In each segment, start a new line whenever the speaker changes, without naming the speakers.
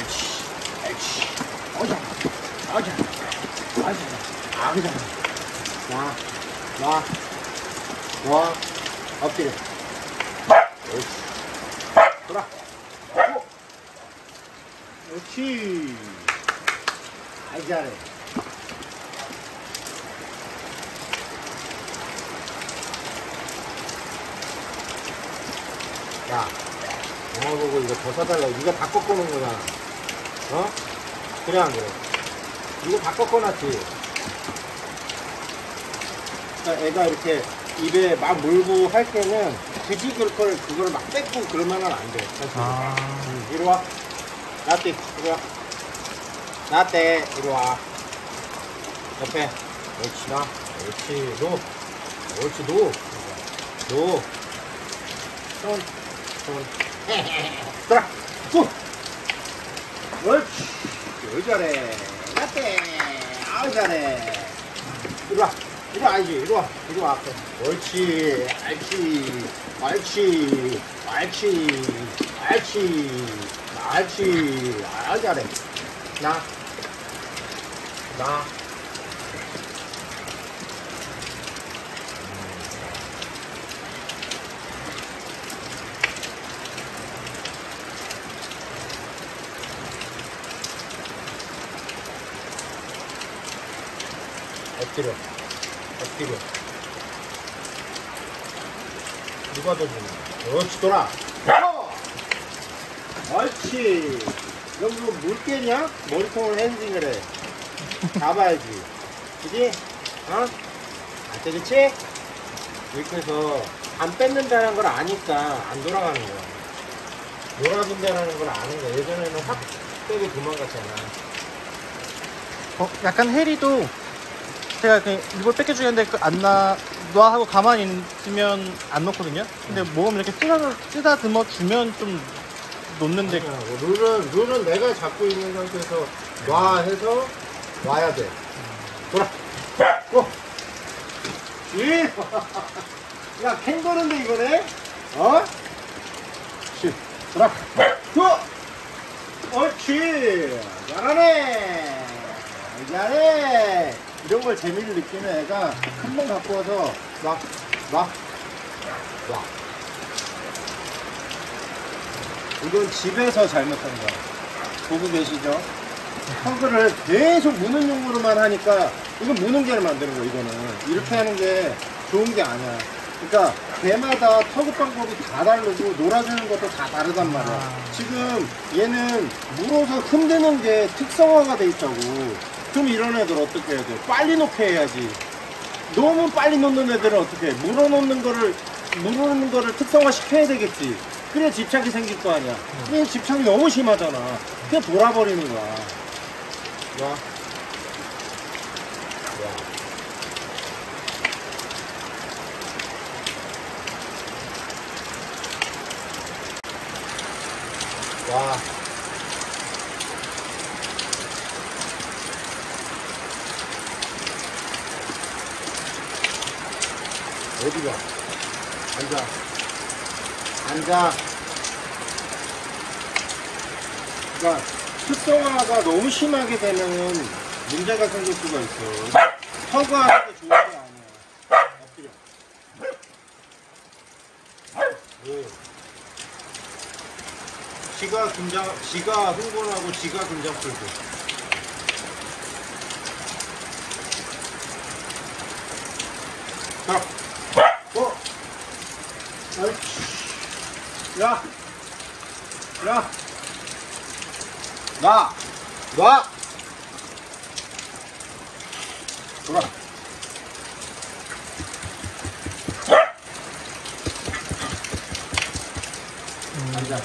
옳지. 옳지. 어자. 어자. 어자. 아, 그잖아. 놔. 놔. 놔. 엎드려. 옳지. 돌아. 오. 옳지. 아이, 잘해. 야, 엄마 보고 이거 더 사달라고. 네가 다 꺾어놓은 거잖아. 어? 그래, 안 그래? 이거 다 꺾어놨지? 그러니까 애가 이렇게 입에 막 물고 할 때는 굳이 그럴 걸, 그걸 막 뺏고 그러면은 안 돼. 사실.
아.
응, 이리 와. 나띠, 이리 와. 나떼, 이리 와. 옆에. 옳지, 나. 옳지, 노. 옳지, No. No. 손. 손. 들어. 구. 옳지. 요 잘해. 나떼. 아우, 잘해. 이리 와. 이리 와. 이리 와. 이리 와. 옳지. 옳지. 옳지. 옳지. 옳지. 옳지. 아우, 잘해. 나. 나. 엎드려. 엎드려. 누가 더 주냐? 그렇지, 돌아. 어! 옳지. 여기 뭐 물개냐? 머리통을 핸딩을 해. 잡아야지. 그지? 어? 안 되겠지? 이렇게 해서 안 뺏는다는 걸 아니까 안 돌아가는 거야. 놀아준다는 걸 아는 거야. 예전에는 확 빼고 도망갔잖아.
어, 약간 해리도 제가 그 이걸 뺏겨주겠는데 그안 나, 놔 하고 가만히 있으면 안 놓거든요. 근데 몸 이렇게 쓰다, 쓰다듬어 주면 좀 놓는데
아니야. 룰은, 룰은 내가 잡고 있는 상태에서 놔 해서 와야 돼. 돌아. 고! 일! 야, 캥거루인데 이거네? 어? 시, 돌아. 고! 옳지! 잘하네! 잘해! 이런 걸 재미를 느끼는 애가 한 번 갖고 와서 막, 막, 막. 이건 집에서 잘못한 거야. 보고 계시죠? 허그를 계속 무는 용으로만 하니까 이건 무는 개를 만드는 거야, 이거는. 이렇게 하는 게 좋은 게 아니야. 그러니까 개마다 터그 방법이 다 다르고 놀아주는 것도 다 다르단 말이야.
아.
지금 얘는 물어서 흔드는 게 특성화가 돼 있다고. 그럼 이런 애들 어떻게 해야 돼? 빨리 놓게 해야지. 너무 빨리 놓는 애들은 어떻게 해? 물어놓는 거를, 물어놓는 거를 특성화 시켜야 되겠지. 그래 집착이 생길 거 아니야. 근데 집착이 너무 심하잖아. 그냥 돌아버리는 거야. 야. 야. 와. 어디가? 앉아. 앉아. 그러니까 특성화가 너무 심하게 되면 문제가 생길 수가 있어. 허가하는 게 좋은 게 아니야. 엎드려. 왜? 지가 긴장, 지가 흥분하고 지가 긴장 풀고. 자, 어, 옳지. 야, 야, 나, 놔. 돌아. 앉아.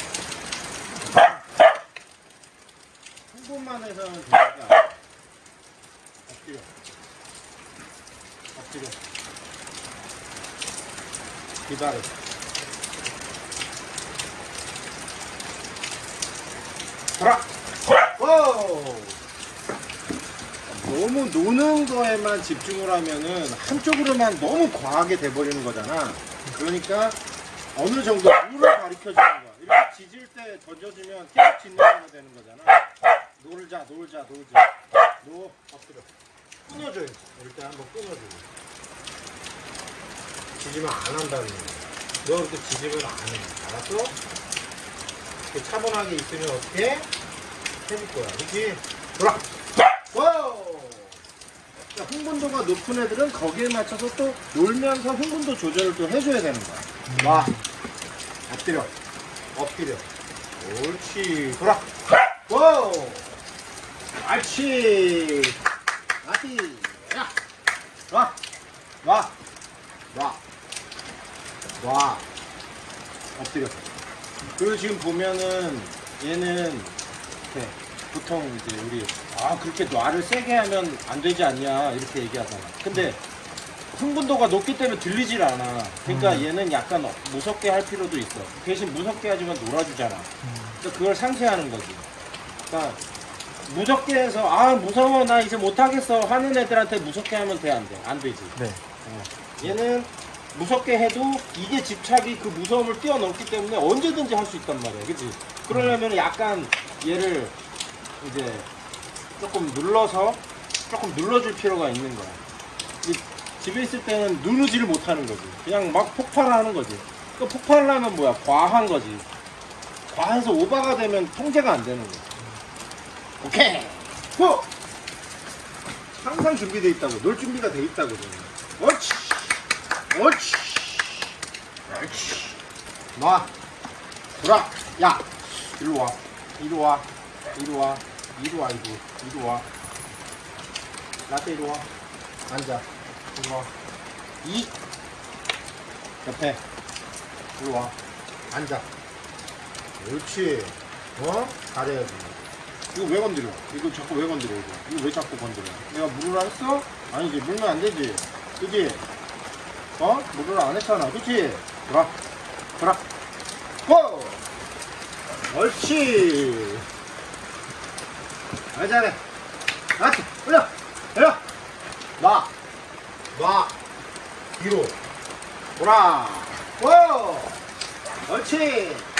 흥분만 해서는 되지 않아. 엎드려. 엎드려. 기다려. 돌아. 오! 너무 노는 거에만 집중을 하면은 한쪽으로만 너무 과하게 돼버리는 거잖아. 그러니까 어느 정도 룰을 가르쳐 주는 거야. 이렇게 짖을 때 던져주면 계속 짖는 거가 되는 거잖아. 놀자 놀자 놀자 no 엎드려 끊어줘요 일단 한번 끊어주고 지지면 안 한다는 거야 너 그렇게 지지면 안해 알았어? 이렇게 차분하게 있으면 어떻게 해줄 거야. 그치? 돌아! wow! 자, 흥분도가 높은 애들은 거기에 맞춰서 또 놀면서 흥분도 조절을 또 해줘야 되는 거야. 와! 엎드려. 엎드려. 옳지. 돌아! wow! 옳지! 아티 야! 와, 와, 와, 와, 엎드려. 그리고 지금 보면은 얘는 이렇게 보통 이제 우리 아 그렇게 놔를 세게 하면 안 되지 않냐 이렇게 얘기하잖아. 근데 흥분도가 높기 때문에 들리질 않아. 그러니까 얘는 약간 무섭게 할 필요도 있어. 대신 무섭게 하지만 놀아주잖아. 그러니까 그걸 상쇄하는 거지. 그러니까 무섭게 해서 아 무서워 나 이제 못하겠어 하는 애들한테 무섭게 하면 돼 안 돼? 안 되지.
네.
어. 얘는 무섭게 해도 이게 집착이 그 무서움을 뛰어넘기 때문에 언제든지 할 수 있단 말이야. 그치? 그러려면 약간 얘를 이제 조금 눌러서 조금 눌러줄 필요가 있는 거야. 이 집에 있을 때는 누르지를 못하는 거지. 그냥 막 폭발하는 거지. 그 폭발을 하면 뭐야? 과한 거지. 과해서 오바가 되면 통제가 안 되는 거야. 오케이! 후! 항상 준비돼 있다고. 놀 준비가 돼 있다고. 저는. 옳지! 옳지! 옳지! 놔! 돌아! 야! 일로 와. 이리 와. 이리 와. 이리 와, 이리. 이리 와. 라떼 이리 와. 앉아. 이리 와. 이! 옆에. 이리 와. 앉아. 옳지. 어? 잘해야지. 이거 왜 건드려? 이거 자꾸 왜 건드려? 이거, 이거 왜 자꾸 건드려? 내가 안 했어? 아니지, 물면 안 되지. 그지? 어? 물을 안 했잖아. 그치? 돌아. 돌아. 호! 옳지. 잘 잘해. 나치 올려! 올려! 놔! 놔! 뒤로. 돌아. 호! 옳지.